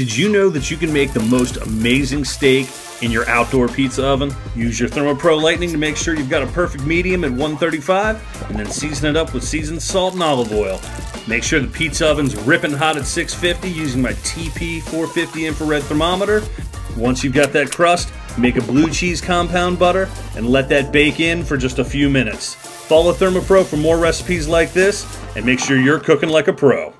Did you know that you can make the most amazing steak in your outdoor pizza oven? Use your ThermoPro Lightning to make sure you've got a perfect medium at 135 and then season it up with seasoned salt and olive oil. Make sure the pizza oven's ripping hot at 650 using my TP450 infrared thermometer. Once you've got that crust, make a blue cheese compound butter and let that bake in for just a few minutes. Follow ThermoPro for more recipes like this and make sure you're cooking like a pro.